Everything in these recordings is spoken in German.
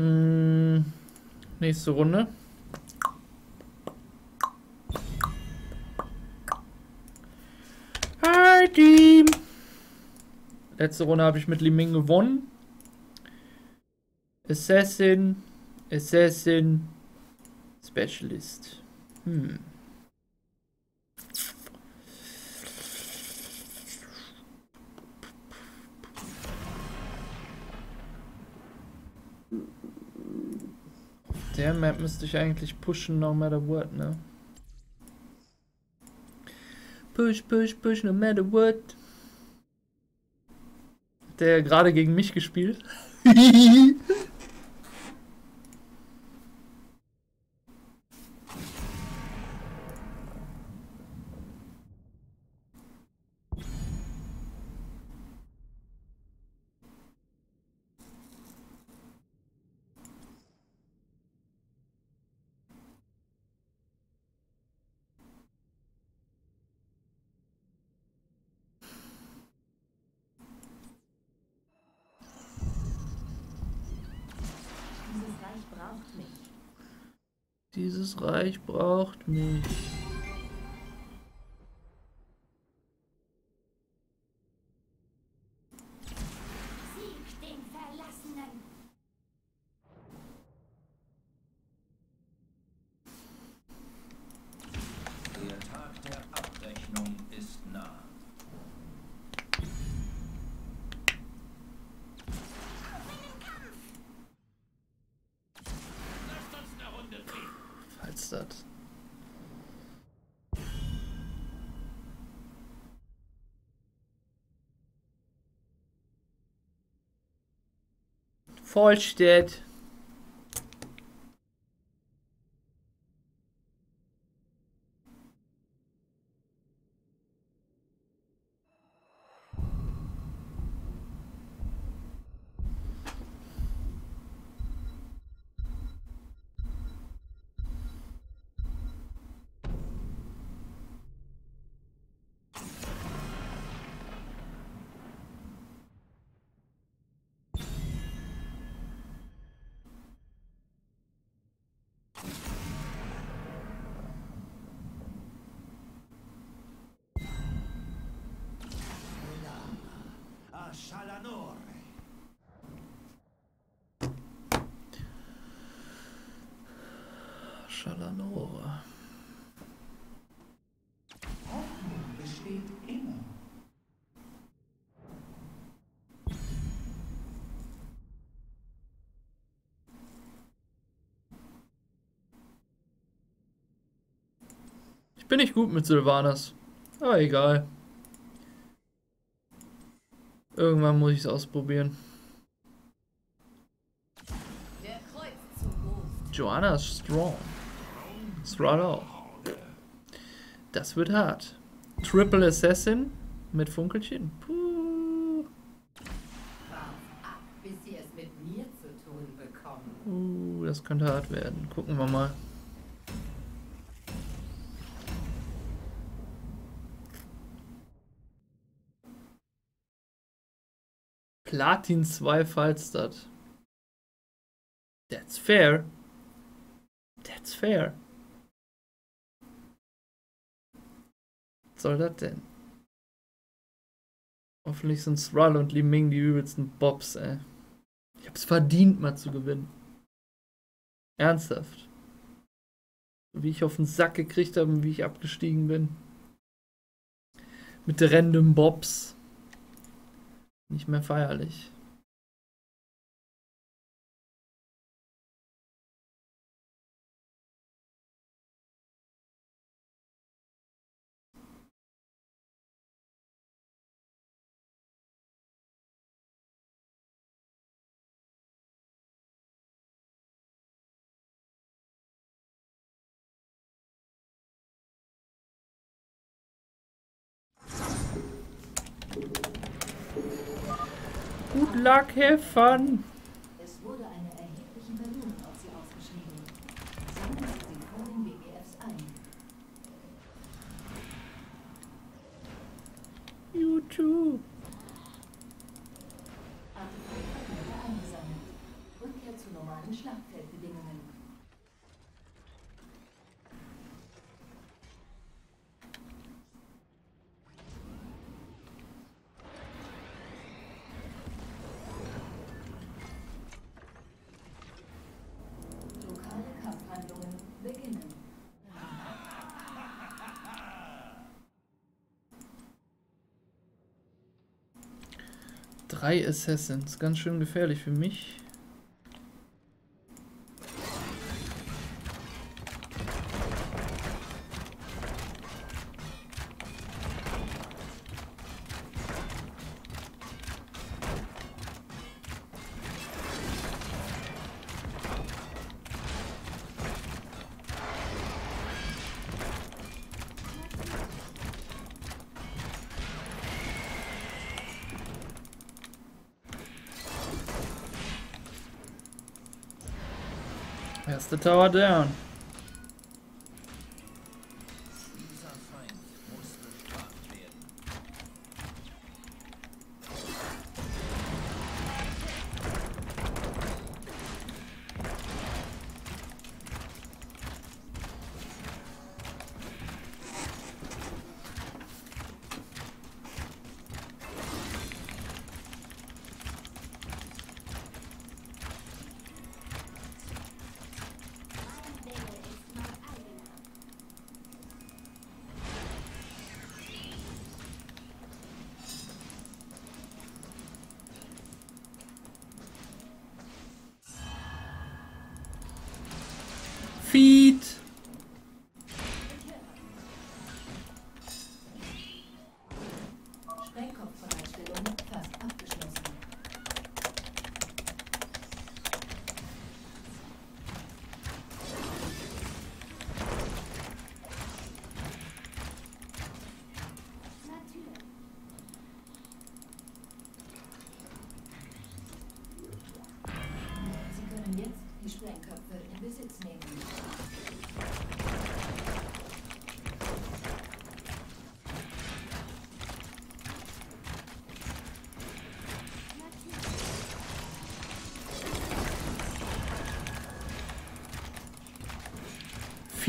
Hm, nächste Runde. Hi Team! Letzte Runde habe ich mit Liming gewonnen. Assassin, Assassin, Specialist. Hm. Der Map müsste ich eigentlich pushen, no matter what, ne? Push, push, push, no matter what. Der gerade gegen mich gespielt. Dieses Reich braucht mich. Vollstedt. Schalanora. Hoffnung besteht immer. Ich bin nicht gut mit Sylvanas. Aber egal. Irgendwann muss ich es ausprobieren. Joanna ist strong. Throttle. Das wird hart. Triple Assassin mit Funkelchen. Puh. Uh, das könnte hart werden. Gucken wir mal. Platin 2 Falstadt. That's fair. That's fair. Was soll das denn? Hoffentlich sind Thrall und Li Ming die übelsten Bobs, ey. Ich hab's verdient, mal zu gewinnen. Ernsthaft. Wie ich auf den Sack gekriegt habe und wie ich abgestiegen bin. Mit random Bobs. Nicht mehr feierlich. Fun. Es wurde eine erhebliche Belohnung auf Sie ausgeschrieben. Sammeln Sie den Coding BGFs ein. You too. Artefakt eingesammelt. Rückkehr zu normalen Schlachtfeldbedingungen. Drei Assassins, ganz schön gefährlich für mich. Has to tower down.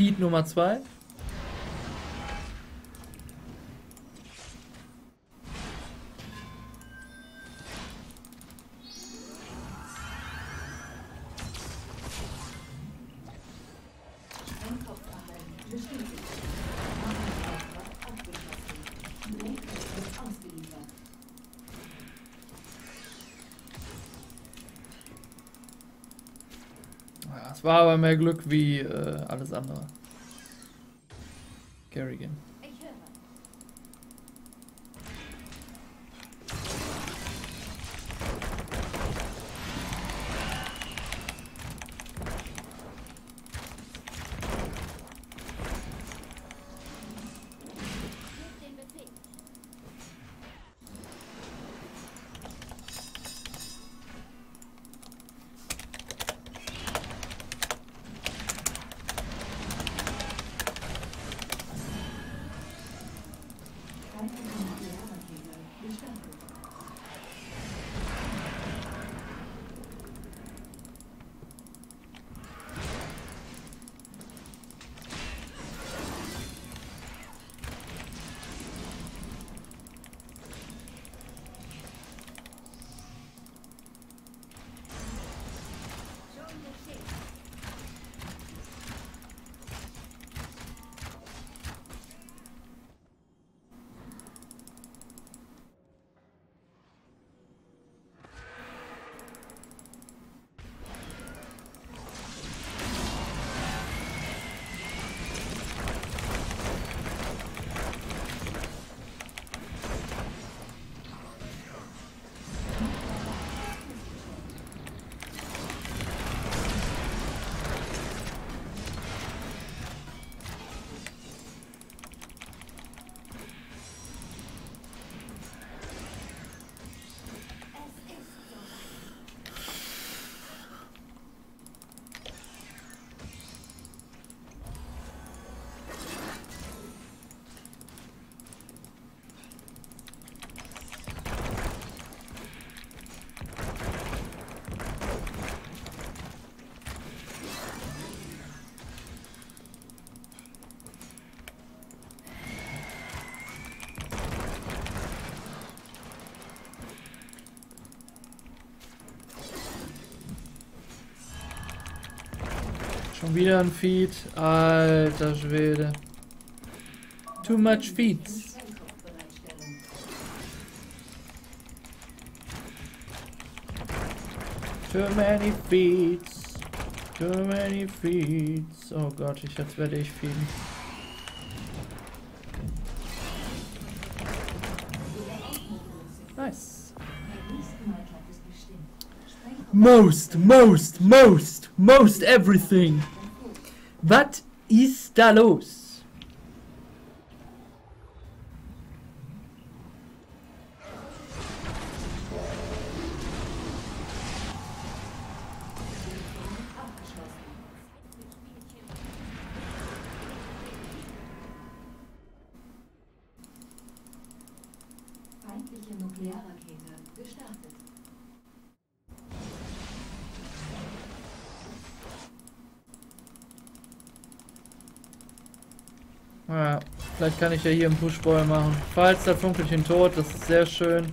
Feed Nummer 2. es war aber mehr Glück wie äh, alles andere. Kerrigan. Schon wieder ein Feed. Alter Schwede. Too much feeds. Too many feeds. Too many feeds. Oh Gott, ich jetzt werde ich feeden. Nice. Most, most, most, most everything. Was ist da vielleicht kann ich ja hier einen Pushball machen. Falls das Funkelchen tot, das ist sehr schön.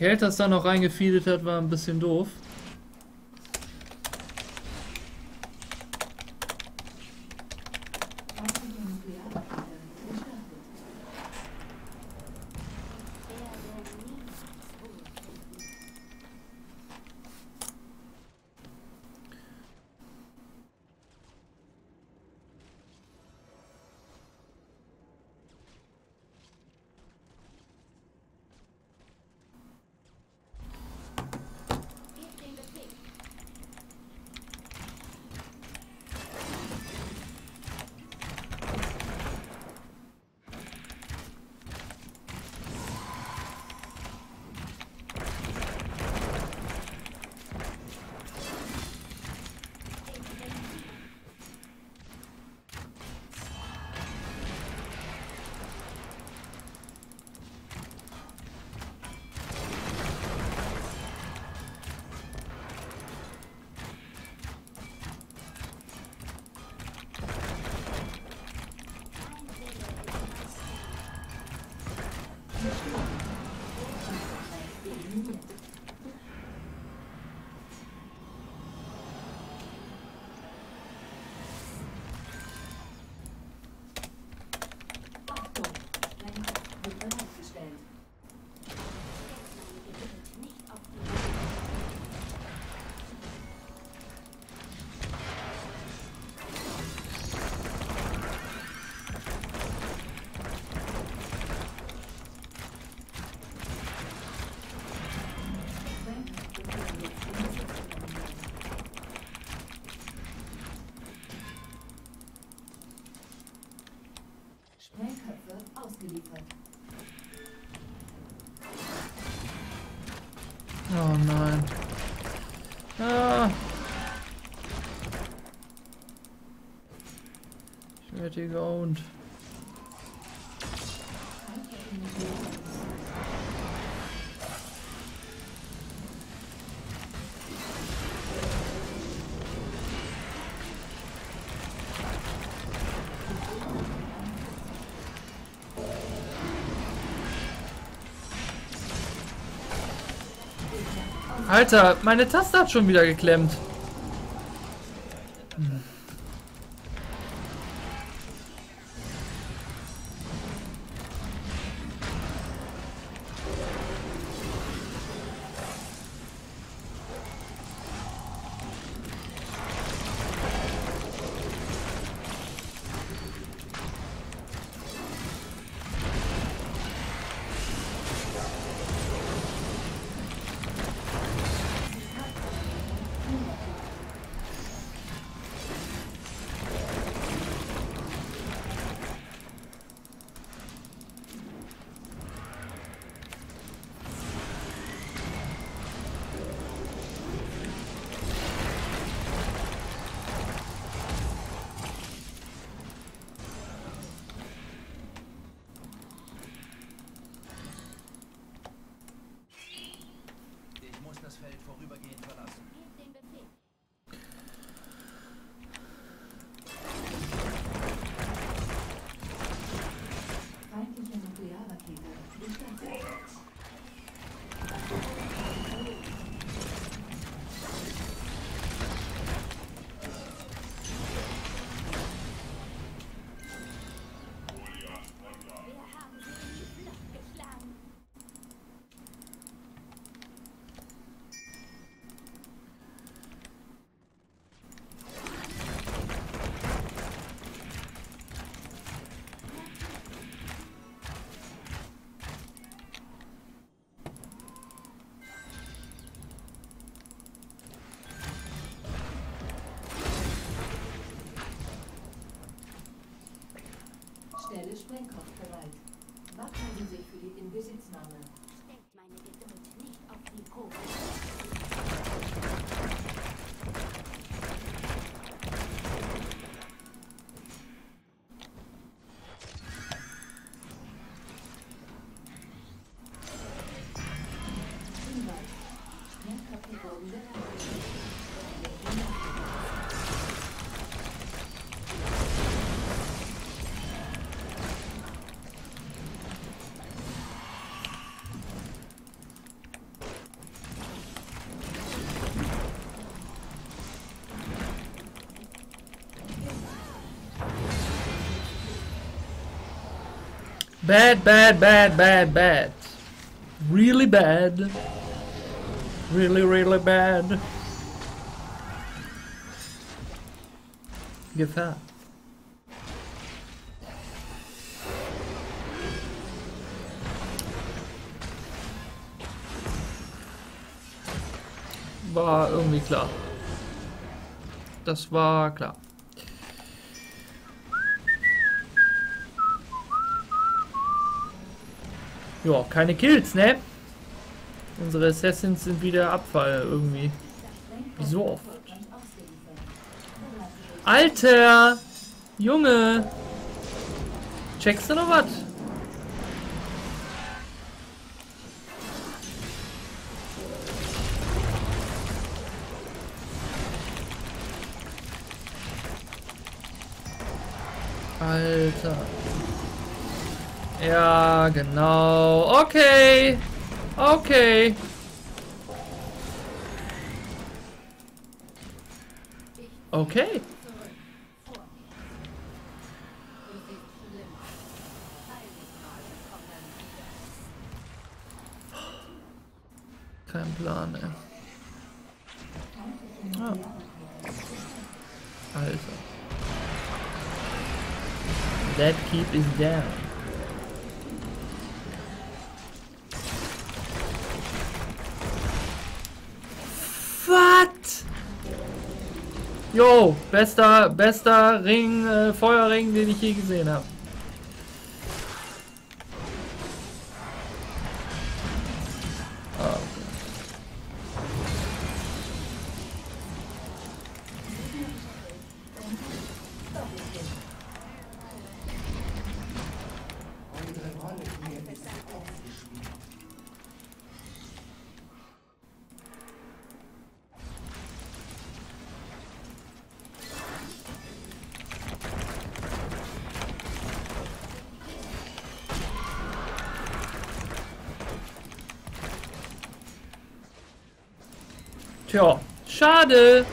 Das da noch reingefeedet hat, war ein bisschen doof. Feindliche Nuklearrakete. Alter, meine Taste hat schon wieder geklemmt. Feld Bad, bad, bad, bad, bad. Really bad. Really, really bad. Gefahr. War irgendwie klar. Das war klar. Ja, keine Kills, ne? Unsere Assassins sind wieder Abfall irgendwie. Wie so oft. Alter! Junge! Checkst du noch was? Alter. Ja, genau. Okay. Okay. Okay. Kein Plan, ey. Ah. Alter. That keep is down. Jo, bester, bester Ring, äh, Feuerring, den ich je gesehen habe. Tja, schade.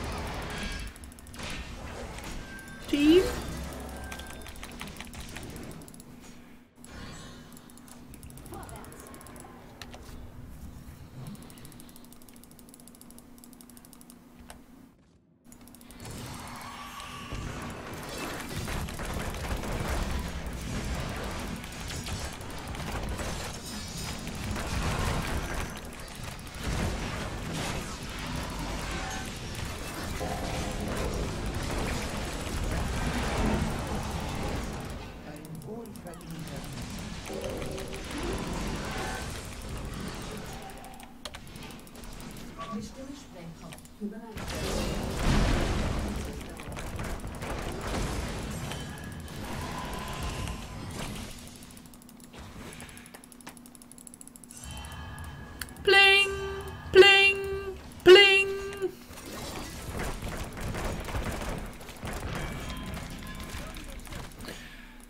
Bestimme Sprengkopf für.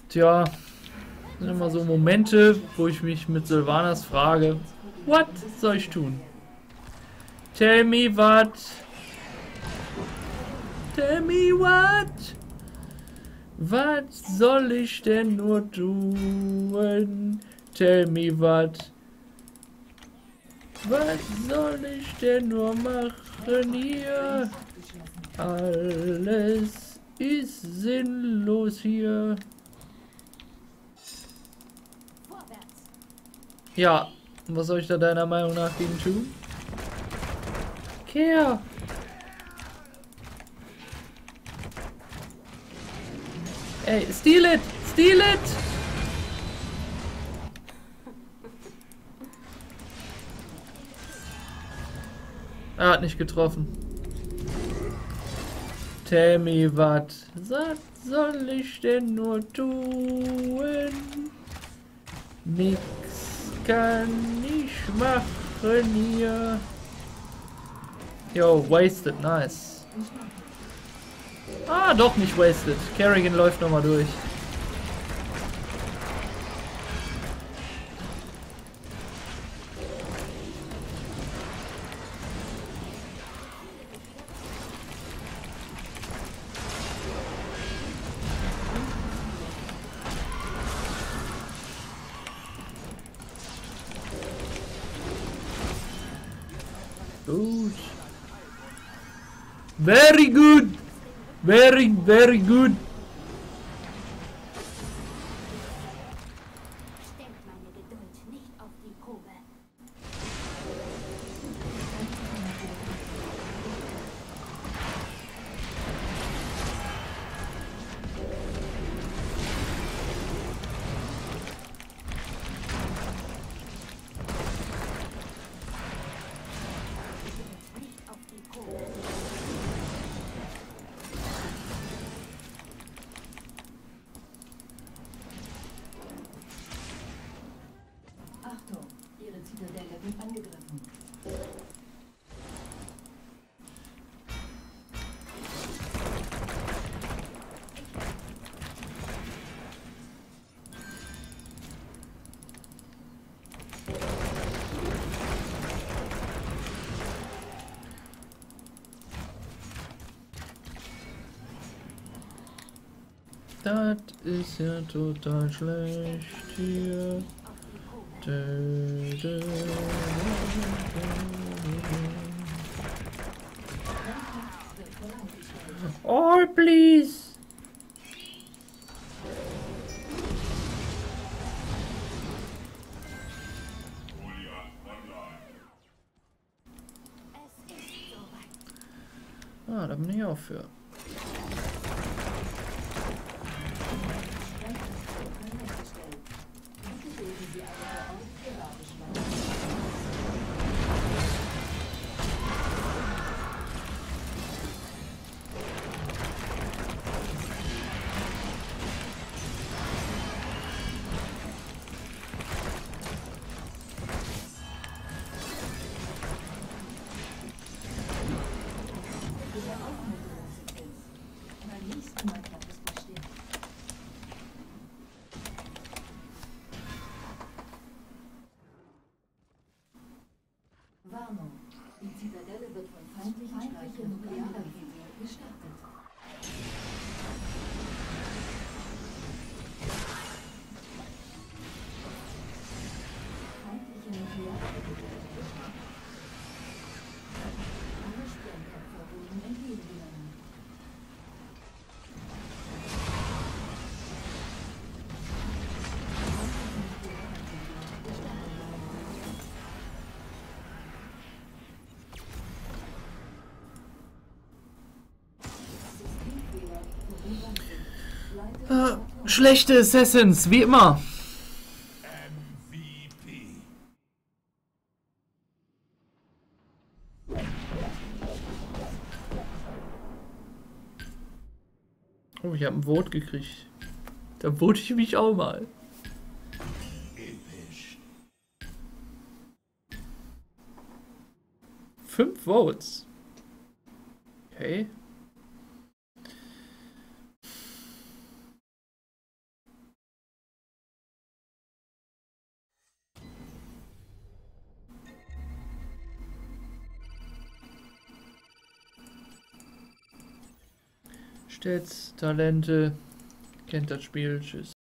Tja, sind immer so Momente, wo ich mich mit Sylvanas frage, was soll ich tun? Tell me what? Tell me what? Was soll ich denn nur tun? Tell me what? Was soll ich denn nur machen hier? Alles ist sinnlos hier. Ja, was soll ich da deiner Meinung nach gegen tun? Kehr! Ey, steal it! Steal it! Er hat nicht getroffen. Tell me what? Was soll ich denn nur tun? Nix kann ich machen hier. Yo, wasted, nice. Ah, doch nicht wasted. Kerrigan läuft nochmal durch. Very good. Very, very good. Das ist ja total schlecht hier. Dö, dö, dö, please. Ah, da bin ich auch für. Ah, schlechte Assassins, wie immer. Oh, ich habe ein Vote gekriegt. Da vote ich mich auch mal. Fünf Votes. Okay. Stats, Talente, kennt das Spiel, tschüss.